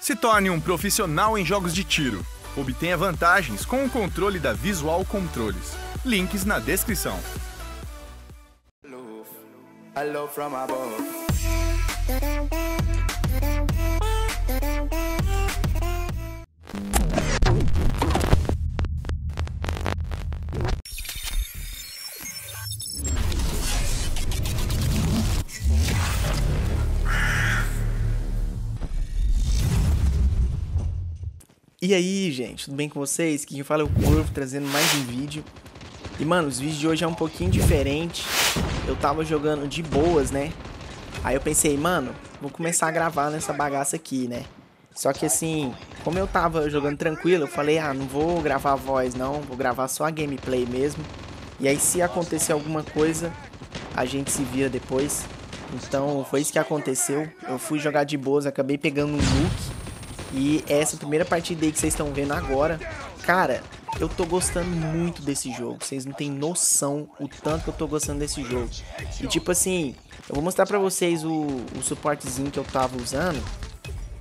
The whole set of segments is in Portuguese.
Se torne um profissional em jogos de tiro. Obtenha vantagens com o controle da Visual Controles. Links na descrição. Hello from above. E aí, gente, tudo bem com vocês? Quem fala é o Corvo, trazendo mais um vídeo. E, mano, os vídeos de hoje é um pouquinho diferente. Eu tava jogando de boas, né? Aí eu pensei, mano, vou começar a gravar nessa bagaça aqui, né? Só que assim, como eu tava jogando tranquilo, eu falei, ah, não vou gravar a voz não, vou gravar só a gameplay mesmo. E aí se acontecer alguma coisa, a gente se vira depois. Então foi isso que aconteceu. Eu fui jogar de boas, acabei pegando um nuke e essa primeira partida aí que vocês estão vendo agora, cara, eu tô gostando muito desse jogo. Vocês não têm noção o tanto que eu tô gostando desse jogo. E tipo assim, eu vou mostrar pra vocês o, o suportezinho que eu tava usando.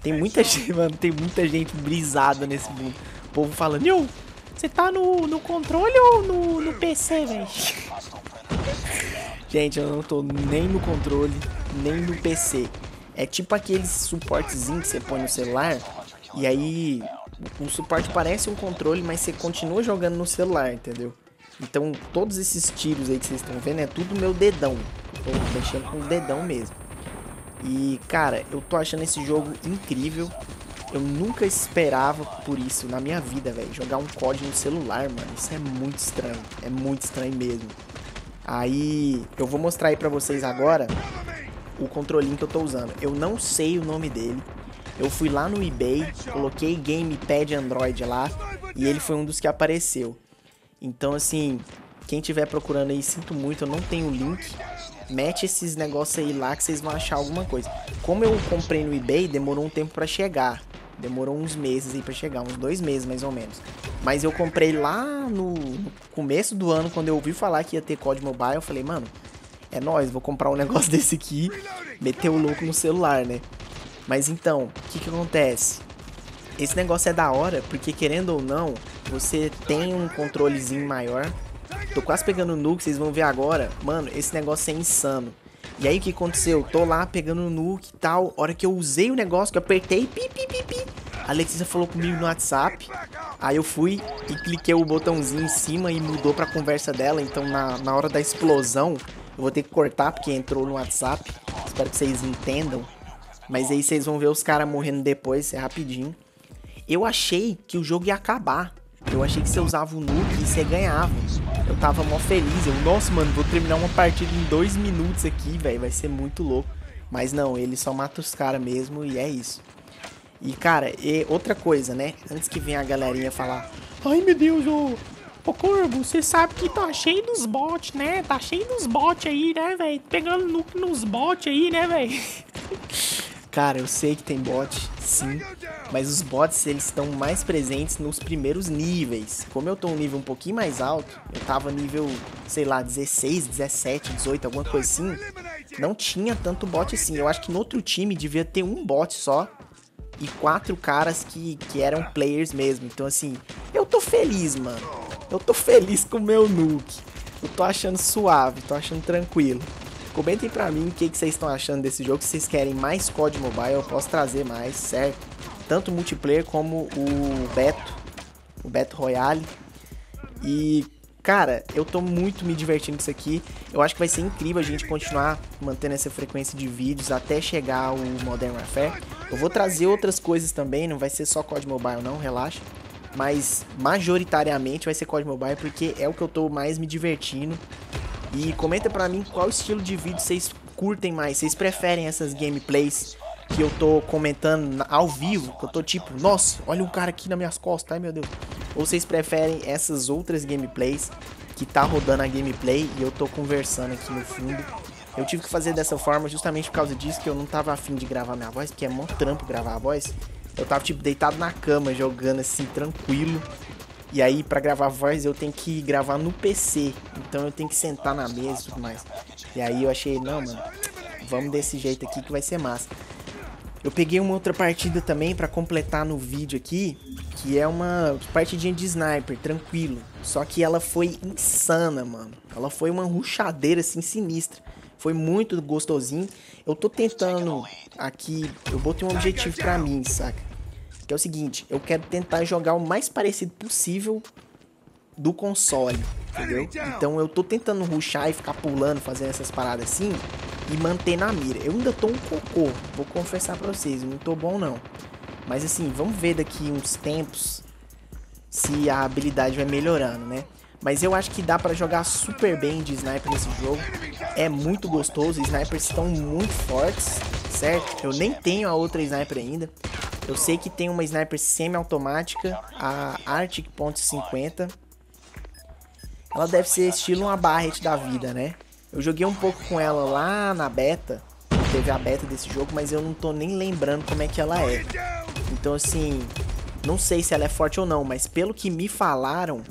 Tem muita gente, mano, tem muita gente brisada nesse mundo. O povo falando, Nil, você tá no, no controle ou no, no PC, velho? gente, eu não tô nem no controle, nem no PC. É tipo aqueles suportezinhos que você põe no celular e aí o suporte parece um controle, mas você continua jogando no celular, entendeu? Então todos esses tiros aí que vocês estão vendo é tudo meu dedão. Tô mexendo com o dedão mesmo. E cara, eu tô achando esse jogo incrível. Eu nunca esperava por isso na minha vida, velho. Jogar um COD no celular, mano. Isso é muito estranho. É muito estranho mesmo. Aí eu vou mostrar aí pra vocês agora o controlinho que eu tô usando. Eu não sei o nome dele. Eu fui lá no eBay, coloquei gamepad Android lá e ele foi um dos que apareceu. Então, assim, quem tiver procurando aí, sinto muito, eu não tenho link. Mete esses negócios aí lá que vocês vão achar alguma coisa. Como eu comprei no eBay, demorou um tempo para chegar. Demorou uns meses aí pra chegar, uns dois meses mais ou menos. Mas eu comprei lá no, no começo do ano, quando eu ouvi falar que ia ter COD Mobile, eu falei, mano, é nóis, vou comprar um negócio desse aqui, meter o louco no celular, né? Mas então, o que que acontece? Esse negócio é da hora, porque querendo ou não, você tem um controlezinho maior. Tô quase pegando o nuke, vocês vão ver agora. Mano, esse negócio é insano. E aí o que aconteceu? Tô lá pegando o nuke e tal. Hora que eu usei o negócio, que eu apertei, pi, pi, pi, pi. A Letícia falou comigo no WhatsApp. Aí eu fui e cliquei o botãozinho em cima e mudou pra conversa dela. Então na, na hora da explosão, eu vou ter que cortar porque entrou no WhatsApp. Espero que vocês entendam. Mas aí vocês vão ver os caras morrendo depois, é rapidinho. Eu achei que o jogo ia acabar. Eu achei que você usava o nuke e você ganhava. Eu tava mó feliz. Eu, nossa, mano, vou terminar uma partida em dois minutos aqui, velho. Vai ser muito louco. Mas não, ele só mata os caras mesmo e é isso. E, cara, e outra coisa, né? Antes que venha a galerinha falar... Ai, meu Deus, ô... Ô, Corvo, você sabe que tá cheio dos bots, né? Tá cheio dos bots aí, né, velho? Pegando nuke nos bots aí, né, velho? Cara, eu sei que tem bot, sim, mas os bots eles estão mais presentes nos primeiros níveis. Como eu tô um nível um pouquinho mais alto, eu tava nível, sei lá, 16, 17, 18, alguma coisa assim, não tinha tanto bot assim. Eu acho que no outro time devia ter um bot só e quatro caras que, que eram players mesmo. Então assim, eu tô feliz, mano. Eu tô feliz com o meu nuke. Eu tô achando suave, tô achando tranquilo. Comentem pra mim o que, vocês estão achando desse jogo. Se vocês querem mais COD Mobile, eu posso trazer mais, certo? Tanto multiplayer como o Beto, o Beto Royale. E, cara, eu tô muito me divertindo com isso aqui. Eu acho que vai ser incrível a gente continuar mantendo essa frequência de vídeos até chegar o Modern Warfare. Eu vou trazer outras coisas também, não vai ser só COD Mobile não, relaxa. Mas majoritariamente vai ser COD Mobile porque é o que eu tô mais me divertindo. E comenta pra mim qual estilo de vídeo vocês curtem mais. Vocês preferem essas gameplays que eu tô comentando ao vivo? Que eu tô tipo, nossa, olha um cara aqui nas minhas costas, ai meu Deus. Ou vocês preferem essas outras gameplays que tá rodando a gameplay e eu tô conversando aqui no fundo. Eu tive que fazer dessa forma justamente por causa disso, que eu não tava afim de gravar minha voz, porque é mó trampo gravar a voz. Eu tava tipo deitado na cama, jogando assim, tranquilo. E aí, pra gravar voz, eu tenho que gravar no PC. Então eu tenho que sentar na mesa e tudo mais. E aí eu achei, não, mano, vamos desse jeito aqui que vai ser massa. Eu peguei uma outra partida também para completar no vídeo aqui, que é uma partidinha de sniper, tranquilo. Só que ela foi insana, mano. Ela foi uma ruchadeira assim sinistra. Foi muito gostosinho. Eu tô tentando aqui, eu botei um objetivo para mim, saca? Que é o seguinte, eu quero tentar jogar o mais parecido possível do console, entendeu? Então eu tô tentando ruxar e ficar pulando, fazendo essas paradas assim e manter na mira. Eu ainda tô um cocô, vou confessar pra vocês, não tô bom não. Mas assim, vamos ver daqui uns tempos se a habilidade vai melhorando, né? Mas eu acho que dá pra jogar super bem de sniper nesse jogo. É muito gostoso, os snipers estão muito fortes, certo? Eu nem tenho a outra sniper ainda. Eu sei que tem uma sniper semi-automática, a Arctic .50 ela deve ser estilo uma Barret da vida, né? Eu joguei um pouco com ela lá na beta, teve a beta desse jogo, mas eu não tô nem lembrando como é que ela é. Então assim, não sei se ela é forte ou não, mas pelo que me falaram,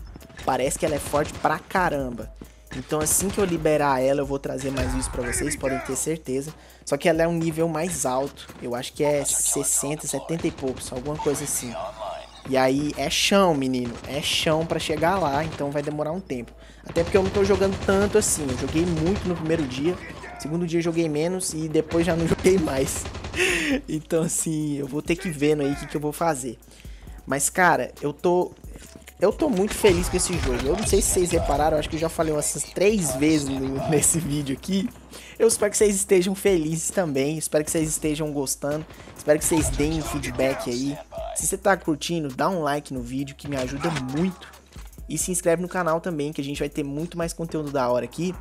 parece que ela é forte pra caramba. Então assim que eu liberar ela, eu vou trazer mais isso pra vocês, podem ter certeza. Só que ela é um nível mais alto, eu acho que é 60, 70 e poucos, alguma coisa assim. E aí é chão, menino. É chão para chegar lá, então vai demorar um tempo. Até porque eu não tô jogando tanto assim. Eu joguei muito no primeiro dia. Segundo dia joguei menos e depois já não joguei mais. então assim, eu vou ter que ver aí o que, que eu vou fazer. Mas cara, eu tô eu tô muito feliz com esse jogo. Eu não sei se vocês repararam, acho que eu já falei umas três vezes nesse vídeo aqui. Eu espero que vocês estejam felizes também. Espero que vocês estejam gostando. Espero que vocês deem um feedback aí. Se você tá curtindo, dá um like no vídeo que me ajuda muito. E se inscreve no canal também, que a gente vai ter muito mais conteúdo da hora aqui.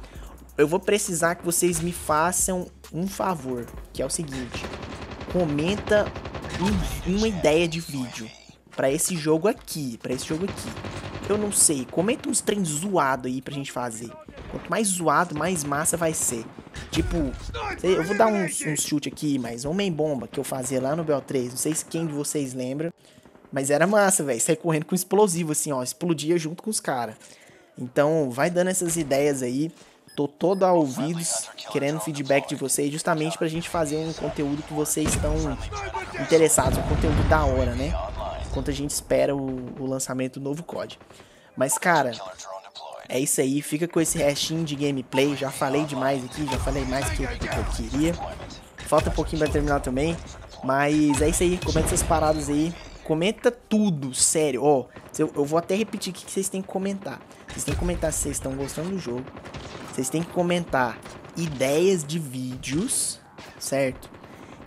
Eu vou precisar que vocês me façam um favor, que é o seguinte. Comenta um, uma ideia de vídeo para esse jogo aqui, para esse jogo aqui. Eu não sei, comenta uns trem zoado aí pra gente fazer. Quanto mais zoado, mais massa vai ser. Tipo, eu vou dar um, um chute aqui, mas Homem-Bomba que eu fazia lá no BO3, não sei se quem de vocês lembra, mas era massa, velho. Sair correndo com explosivo, assim, ó, explodia junto com os caras. Então, vai dando essas ideias aí. Tô todo a ouvidos, querendo feedback de vocês, justamente pra gente fazer um conteúdo que vocês estão interessados, um conteúdo da hora, né? Enquanto a gente espera o, o lançamento do novo COD. Mas, cara, é isso aí, fica com esse restinho de gameplay. Já falei demais aqui, já falei mais do que, que eu queria. Falta um pouquinho pra terminar também. Mas é isso aí, comenta essas paradas aí. Comenta tudo, sério. Ó, eu, eu vou até repetir o que vocês têm que comentar. Vocês têm que comentar se vocês estão gostando do jogo. Vocês têm que comentar ideias de vídeos, certo?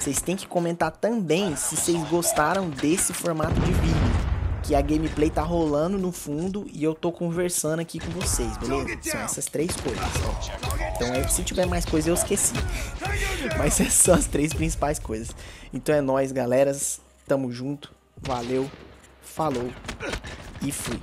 Vocês têm que comentar também se vocês gostaram desse formato de vídeo que a gameplay tá rolando no fundo e eu tô conversando aqui com vocês, beleza? São essas três coisas, ó. Então é, se tiver mais coisa eu esqueci. Mas essas são as três principais coisas. Então é nóis, galeras. Tamo junto. Valeu. Falou. E fui.